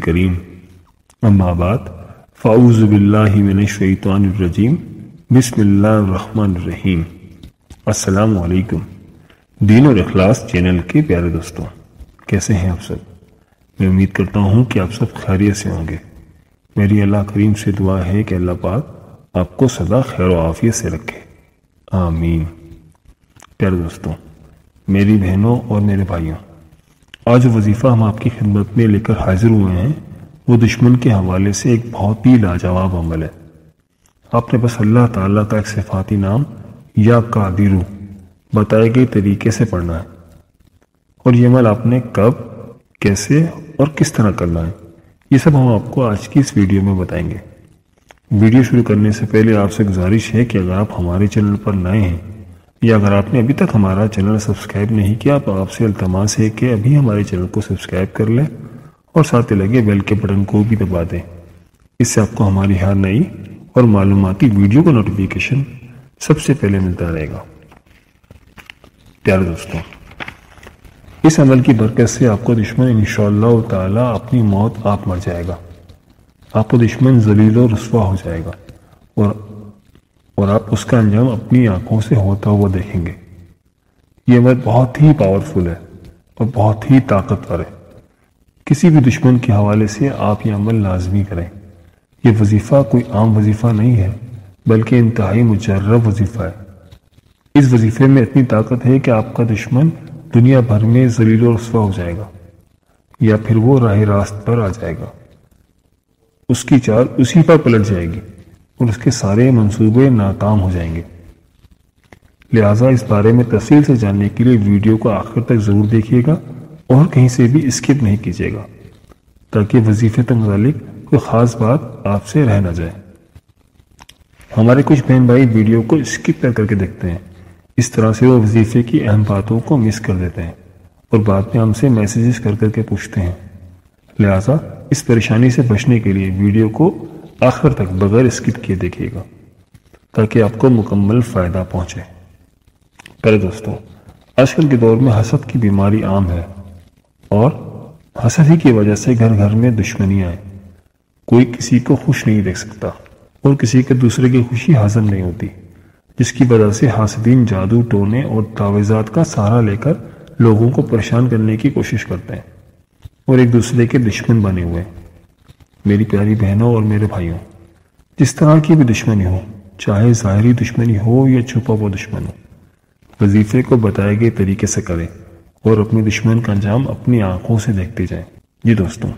करीम अम्माबाद फ़ाउज़बिल्लिमिनशैतानरजीम बिस्मिल्लाहिर्रहमानिर्रहीम अस्सलाम वालेकुम दीन और इखलास चैनल के प्यारे दोस्तों कैसे हैं आप सब मैं उम्मीद करता हूँ कि आप सब खैरियत से होंगे मेरी अल्लाह करीम से दुआ है कि अल्लाह पाक आपको सदा खैर आफियत से रखे आमीन प्यारे दोस्तों मेरी बहनों और मेरे भाइयों आज वजीफ़ा हम आपकी खिदमत में लेकर हाजिर हुए हैं। वो दुश्मन के हवाले से एक बहुत ही लाजवाब अमल है। आपने बस अल्लाह ताला का एक सिफाती नाम, या कादिरू, बताए गए तरीके से पढ़ना है। और ये अमल आपने कब, कैसे और किस तरह करना है, ये सब हम आपको आज की इस वीडियो में बताएँगे। वीडियो शुरू करने से पहले आपसे गुजारिश है कि अगर आप हमारे चैनल पर नए हैं या अगर आपने अभी तक हमारा चैनल सब्सक्राइब नहीं किया तो आपसे अल्तमास है कि अभी हमारे चैनल को सब्सक्राइब कर लें और साथ ही लगे बेल के बटन को भी दबा दें। इससे आपको हमारी हर नई और मालूमती वीडियो का नोटिफिकेशन सबसे पहले मिलता रहेगा। प्यारे दोस्तों, इस अमल की बरकत से आपको दुश्मन इन ताला अपनी मौत आप मर जाएगा। आपको दुश्मन जलील और रसवा हो जाएगा और और आप उसका अंजाम अपनी आँखों से होता हुआ देखेंगे। ये अमल बहुत ही पावरफुल है और बहुत ही ताकतवर है। किसी भी दुश्मन के हवाले से आप ये अमल लाजमी करें। यह वजीफ़ा कोई आम वजीफ़ा नहीं है, बल्कि इंतहाई मुजर्रब वजीफ़ा है। इस वजीफे में इतनी ताकत है कि आपका दुश्मन दुनिया भर में जलील रसवा हो जाएगा, या फिर वो राह रास्त पर आ जाएगा। उसकी चाल उसी पर पलट जाएगी। और उसके सारे मंसूबे नाकाम हो जाएँगे। लिहाजा इस बारे में तफसील से जानने के लिए वीडियो को आखिर तक ज़रूर देखिएगा और कहीं से भी स्किप नहीं कीजिएगा, ताकि वजीफे तक मुतालिक कोई ख़ास बात आपसे रह ना जाए। हमारे कुछ बहन भाई वीडियो को स्किप कर करके देखते हैं। इस तरह से वो वजीफे की अहम बातों को मिस कर देते हैं और बाद में हमसे मैसेजेस कर करके पूछते हैं। लिहाजा इस परेशानी से बचने के लिए वीडियो को आखिर तक बगैर स्किप किए देखिएगा, ताकि आपको मुकम्मल फ़ायदा पहुँचे। पहले दोस्तों, आजकल के दौर में हसद की बीमारी आम है, और हसद ही की वजह से घर घर में दुश्मनियाँ हैं। कोई किसी को खुश नहीं देख सकता, और किसी के दूसरे की खुशी हासिल नहीं होती, जिसकी वजह से हासदीन जादू टोने और तावीज़ात का सहारा लेकर लोगों को परेशान करने की कोशिश करते हैं, और एक दूसरे के दुश्मन बने हुए हैं। मेरी प्यारी बहनों और मेरे भाइयों, जिस तरह की भी दुश्मनी हो, चाहे ज़ाहरी दुश्मनी हो या छुपा हुआ दुश्मन हो, वजीफे को बताए गए तरीके से करें और अपने दुश्मन का अंजाम अपनी आँखों से देखते जाएँ। जी दोस्तों,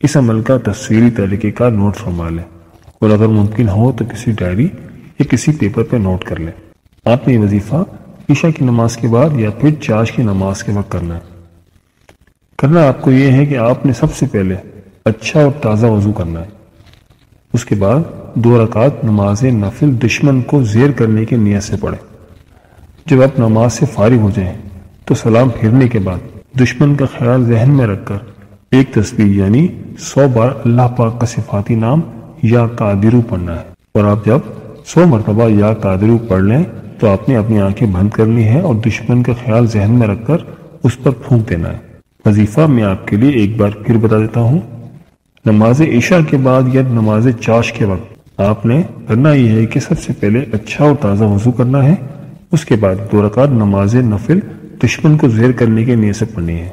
इस अमल का तस्वीरी तरीके का नोट फरमा लें और अगर मुमकिन हो तो किसी डायरी या किसी पेपर पर पे नोट कर लें आपने ये वजीफा ईशा की नमाज़ के बाद या फिर चाश की नमाज़ के वक्त करना है करना आपको यह है कि आपने सबसे पहले अच्छा और ताज़ा वज़ू करना है। उसके बाद दो रकात नमाज़ नफिल दुश्मन को जेर करने की नीयत से पढ़े। जब आप नमाज़ से फारिग हो जाएँ तो सलाम फिरने के बाद दुश्मन का ख्याल जहन में रखकर एक तस्वीर यानी सौ बार अल्लाह पाक का सिफाती नाम या कादिरू पढ़ना है। और आप जब सौ मरतबा या कादिरू पढ़ लें तो आपने अपनी आँखें बंद करनी है और दुश्मन का ख्याल जहन में रखकर उस पर फूंक देना है। वजीफा मैं आपके लिए एक बार फिर बता देता हूँ नमाज़ ईशा के बाद या नमाज़ चाश के वक्त। आपने करना यह है कि सबसे पहले अच्छा और ताज़ा वज़ू करना है, उसके बाद दो रकात नमाज़ नफिल दुश्मन को जेर करने के नियत से पढ़नी है।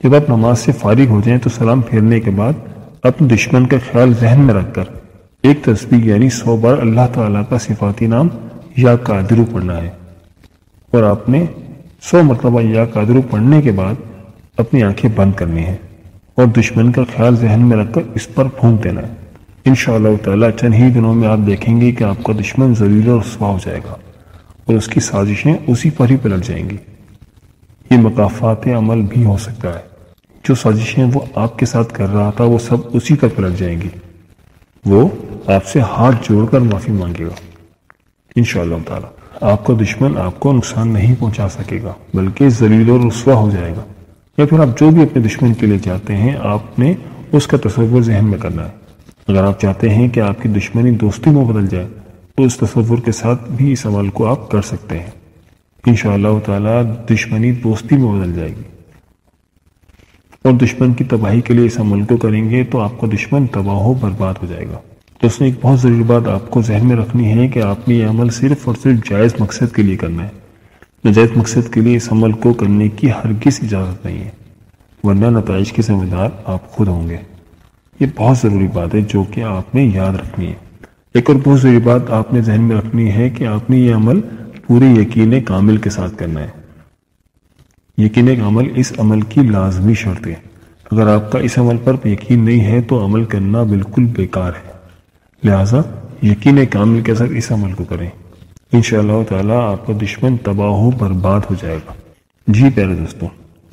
जब आप नमाज़ से फारिग हो जाएँ तो सलाम फेरने के बाद अपने दुश्मन का ख्याल जहन में रखकर एक तस्वीर यानी सौ बार अल्लाह ताला का सिफाती नाम या कादरू पढ़ना है। और आपने सौ मरतबा या कादरू पढ़ने के बाद अपनी आँखें बंद करनी है। और दुश्मन का ख्याल जहन में रखकर इस पर फूंक देना। है इन चंद ही दिनों में आप देखेंगे कि आपका दुश्मन जलील और रसवा हो जाएगा और उसकी साजिशें उसी पर ही पलट जाएँगी। ये मकाफात अमल भी हो सकता है। जो साजिशें वो आपके साथ कर रहा था, वो सब उसी पर पलट जाएँगी। वो आपसे हाथ जोड़कर माफ़ी मांगेगा। इन ताला, आपका दुश्मन आपको नुकसान नहीं पहुँचा सकेगा, बल्कि जलील और रसवा हो जाएगा। या फिर आप जो भी अपने दुश्मन के लिए चाहते हैं, आपने उसका तस्वर जहन में करना है। अगर आप चाहते हैं कि आपकी दुश्मनी, दोस्ती में बदल जाए तो उस तस्वुर के साथ भी इस अमल को आप कर सकते हैं। इन ताला दुश्मनी, दोस्ती में बदल जाएगी। और दुश्मन की तबाही के लिए इस अमल को करेंगे तो आपका दुश्मन, तबाह हो बर्बाद हो जाएगा। दोस्तों एक बहुत ज़रूरी बात आपको जहन में रखनी है कि आपने ये अमल सिर्फ़ और सिर्फ़ जायज़ मकसद के लिए करना है। नजायज मकसद के लिए इस अमल को करने की हर किस इजाज़त नहीं है, वरना नतज के जिम्मेदार आप खुद होंगे। ये बहुत ज़रूरी बात है जो कि आपने याद रखनी है। एक और बहुत ज़रूरी बात आपने जहन में रखनी है कि आपने ये अमल पूरे यकीन कामिल के साथ करना है। यकीन अमल इस अमल की लाजमी शर्त है। अगर आपका इस अमल पर यकीन नहीं है तो अमल करना बिल्कुल बेकार है। लिहाजा यकीन कामिल के साथ इस अमल को करें। इन ताला आपका दुश्मन तबाह बर्बाद हो जाएगा। जी प्यारे दोस्तों,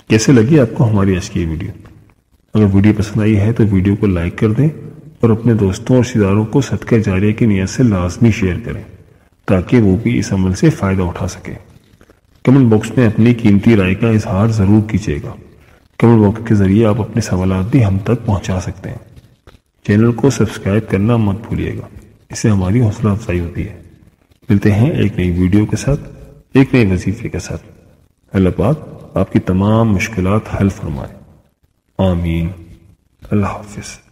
कैसे लगी आपको हमारी आज की वीडियो? अगर वीडियो पसंद आई है तो वीडियो को लाइक कर दें और अपने दोस्तों और रिश्तेदारों को सदका जारिया की नीयत से लाजमी शेयर करें, ताकि वो भी इस अमल से फ़ायदा उठा सके। कमेंट बॉक्स में अपनी कीमती राय का इजहार ज़रूर कीजिएगा। कमेंट बॉक्स के ज़रिए आप अपने सवाल भी हम तक पहुँचा सकते हैं। चैनल को सब्सक्राइब करना मत भूलिएगा। इससे हमारी हौसला अफजाई होती है। मिलते हैं एक नई वीडियो के साथ, एक नए वजीफे के साथ। अल्लाह पाक आपकी तमाम मुश्किल हल फरमाए। आमीन। अल्लाह हाफिज़।